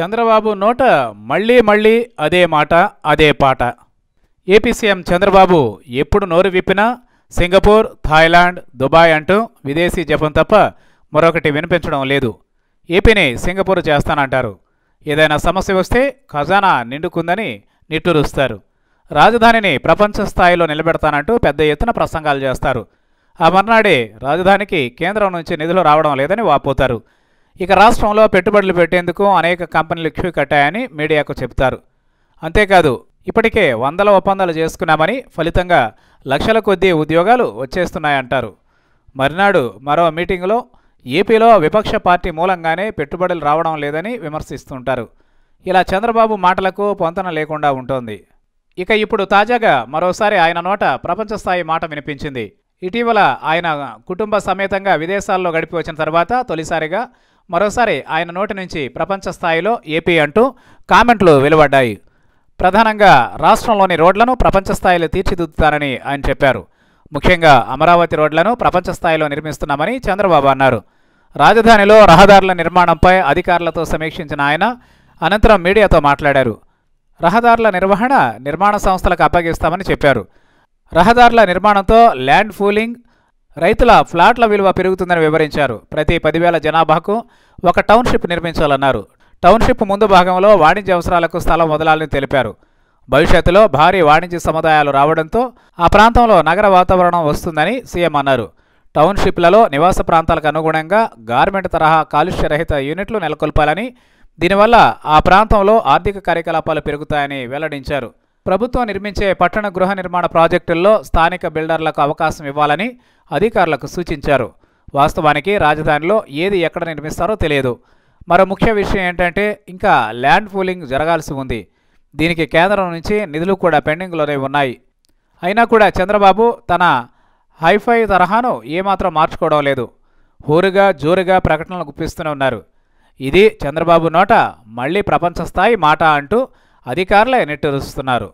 చంద్రబాబు నోట మళ్ళీ మళ్ళీ అదే మాట అదే పాట. ఏపీ సీఎం చంద్రబాబు ఎప్పుడు నోరు విప్పినా సింగపూర్ థాయిలాండ్ దుబాయ్ అంటూ విదేశీ జపం తప్ప మరొకటి వినిపించడం లేదు. ఏపీని సింగపూర్ చేస్తానంటారు. ఏదైనా సమస్య వస్తే ఖజానా నిండుకుందని నిట్టూరుస్తారు. రాజధానిని ప్రపంచ స్థాయిలో నిలబెడతానంటూ పెద్ద ఎత్తున ప్రసంగాలు చేస్తారు. ఆ మర్నాడే రాజధానికి కేంద్రం నుంచి నిధులు రావడం లేదని వాపోతారు. ఇక రాష్ట్రంలో పెట్టుబడులు పెట్టేందుకు అనేక కంపెనీలు క్యూ కట్టాయని మీడియాకు చెబుతారు. అంతేకాదు ఇప్పటికే వందల ఒప్పందాలు చేసుకున్నామని ఫలితంగా లక్షల కొద్దీ ఉద్యోగాలు వచ్చేస్తున్నాయంటారు. మర్నాడు మరో మీటింగులో ఏపీలో విపక్ష పార్టీ మూలంగానే పెట్టుబడులు రావడం లేదని విమర్శిస్తుంటారు. ఇలా చంద్రబాబు మాటలకు పొంతన లేకుండా ఉంటుంది. ఇక ఇప్పుడు తాజాగా మరోసారి ఆయన నోట ప్రపంచస్థాయి మాట వినిపించింది. ఇటీవల ఆయన కుటుంబ సమేతంగా విదేశాల్లో గడిపి వచ్చిన తర్వాత తొలిసారిగా మరోసారి ఆయన నోటి నుంచి ప్రపంచ స్థాయిలో ఏపీ అంటూ కామెంట్లు వెలువడ్డాయి. ప్రధానంగా రాష్ట్రంలోని రోడ్లను ప్రపంచ స్థాయిలో తీర్చిదిద్దుతానని ఆయన చెప్పారు. ముఖ్యంగా అమరావతి రోడ్లను ప్రపంచ స్థాయిలో నిర్మిస్తున్నామని చంద్రబాబు అన్నారు. రాజధానిలో రహదారుల నిర్మాణంపై అధికారులతో సమీక్షించిన ఆయన అనంతరం మీడియాతో మాట్లాడారు. రహదారుల నిర్వహణ నిర్మాణ సంస్థలకు అప్పగిస్తామని చెప్పారు. రహదారుల నిర్మాణంతో ల్యాండ్ ఫూలింగ్ రైతుల ఫ్లాట్ల విలువ పెరుగుతుందని వివరించారు. ప్రతి పదివేల జనాభాకు ఒక టౌన్షిప్ నిర్మించాలన్నారు. టౌన్షిప్ ముందు భాగంలో వాణిజ్య అవసరాలకు స్థలం వదలాలని తెలిపారు. భవిష్యత్తులో భారీ వాణిజ్య సముదాయాలు రావడంతో ఆ ప్రాంతంలో నగర వాతావరణం వస్తుందని సీఎం అన్నారు. టౌన్షిప్లలో నివాస ప్రాంతాలకు అనుగుణంగా గార్మెంట్ తరహా కాలుష్యరహిత యూనిట్లు నెలకొల్పాలని దీనివల్ల ఆ ప్రాంతంలో ఆర్థిక కార్యకలాపాలు పెరుగుతాయని వెల్లడించారు. ప్రభుత్వం నిర్మించే పట్టణ గృహ నిర్మాణ ప్రాజెక్టుల్లో స్థానిక బిల్డర్లకు అవకాశం ఇవ్వాలని అధికారులకు సూచించారు. వాస్తవానికి రాజధానిలో ఏది ఎక్కడ నిర్మిస్తారో తెలియదు. మరో ముఖ్య విషయం ఏంటంటే ఇంకా ల్యాండ్ పూలింగ్ జరగాల్సి ఉంది. దీనికి కేంద్రం నుంచి నిధులు కూడా పెండింగ్లోనే ఉన్నాయి. అయినా కూడా చంద్రబాబు తన హైఫై తరహాను ఏమాత్రం మార్చుకోవడం లేదు. హోరుగా జోరుగా ప్రకటనలు గుప్పిస్తూనే ఉన్నారు. ఇది చంద్రబాబు నోట మళ్ళీ ప్రపంచ స్థాయి మాట అంటూ అధికారులే నెట్టరుస్తున్నారు.